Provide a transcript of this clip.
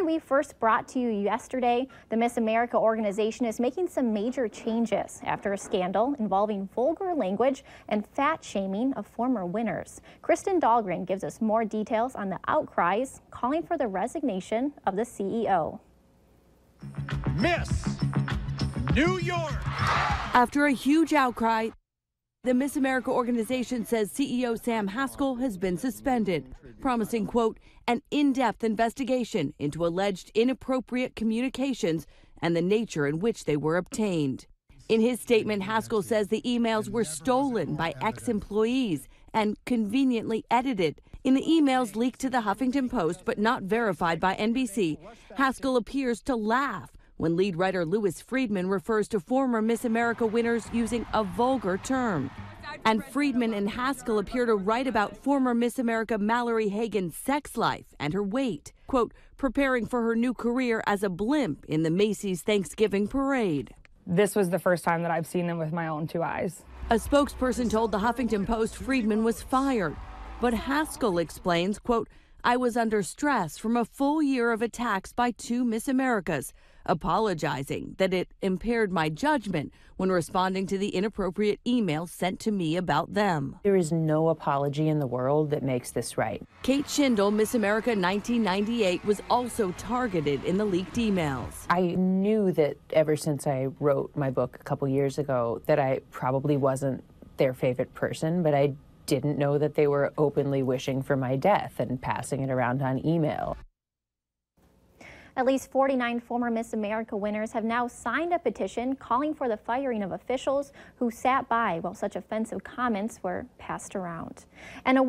story we first brought to you yesterday, the Miss America organization is making some major changes after a scandal involving vulgar language and fat shaming of former winners. Kristen Dahlgren gives us more details on the outcries calling for the resignation of the CEO. Miss New York. After a huge outcry, the Miss America organization says CEO Sam Haskell has been suspended, promising, quote, an in depth investigation into alleged inappropriate communications and the nature in which they were obtained. In his statement, Haskell says the emails were stolen by ex employees and conveniently edited. In the emails leaked to the Huffington Post but not verified by NBC, Haskell appears to laugh when lead writer Lewis Friedman refers to former Miss America winners using a vulgar term. And Friedman and Haskell appear to write about former Miss America Mallory Hagan's sex life and her weight, quote, preparing for her new career as a blimp in the Macy's Thanksgiving parade. This was the first time that I've seen them with my own two eyes. A spokesperson told the Huffington Post Friedman was fired, but Haskell explains, quote, I was under stress from a full year of attacks by two Miss Americas, apologizing that it impaired my judgment when responding to the inappropriate email sent to me about them. There is no apology in the world that makes this right. Kate Shindle, Miss America 1998, was also targeted in the leaked emails. I knew that ever since I wrote my book a couple years ago that I probably wasn't their favorite person, but I didn't know that they were openly wishing for my death and passing it around on email. At least 49 former Miss America winners have now signed a petition calling for the firing of officials who sat by while such offensive comments were passed around. And a